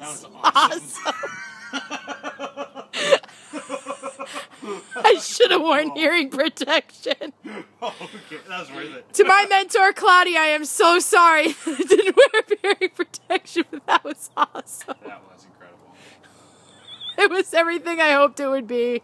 That was awesome. I should have worn oh. hearing protection. Okay, that was worth it. To my mentor, Claudia, I am so sorry I didn't wear hearing protection, but that was awesome. That was incredible. It was everything I hoped it would be.